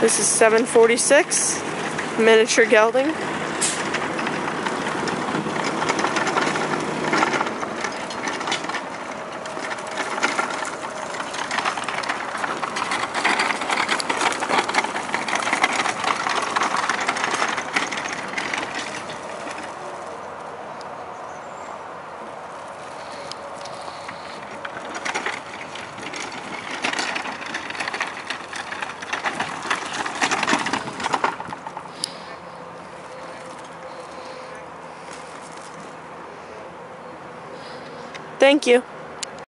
This is 746 miniature gelding. Thank you.